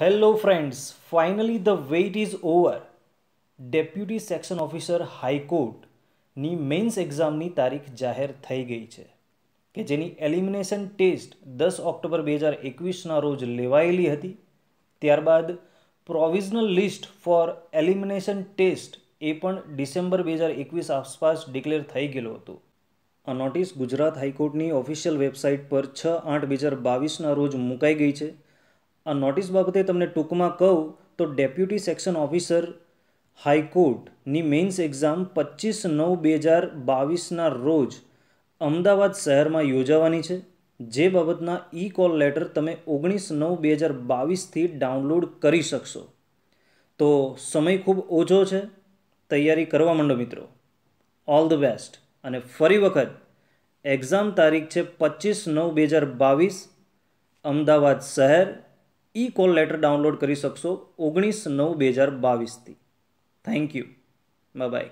Hello friends finally the wait is over deputy section officer હાઈકોર્ટની mains એક્ઝામની તારીખ જાહેર થઈ ગઈ છે, કે જેની એલિમિનેશન ટેસ્ટ દસ ઓક્ટોબર બે હજાર એકવીસના રોજ લેવાયેલી હતી. ત્યારબાદ provisional list for elimination test એ પણ ડિસેમ્બર બે હજાર એકવીસ આસપાસ ડિક્લેર થઈ ગયેલો હતો. આ નોટિસ ગુજરાત હાઈકોર્ટની ઓફિશિયલ વેબસાઇટ પર છ આઠ બે હજાર બાવીસના રોજ મુકાઈ ગઈ છે. આ નોટિસ બાબતે તમને ટૂંકમાં કહું તો ડેપ્યુટી સેક્શન ઓફિસર હાઈકોર્ટની મેઇન્સ એક્ઝામ પચીસ નવ બે હજાર બાવીસના રોજ અમદાવાદ શહેરમાં યોજાવાની છે. જે બાબતના ઈ કોલ લેટર તમે ઓગણીસ નવ બે હજાર બાવીસથી ડાઉનલોડ કરી શકશો. તો સમય ખૂબ ઓછો છે. તૈયારી કરવા માંડો મિત્રો. ઓલ ધ બેસ્ટ અને ફરી વખત એક્ઝામ તારીખ છે પચીસ નવ બે હજાર બાવીસ, અમદાવાદ શહેર. ઈ કોલ લેટર ડાઉનલોડ કરી શકશો ઓગણીસ નવ બે હજાર બાવીસથી. Thank you bye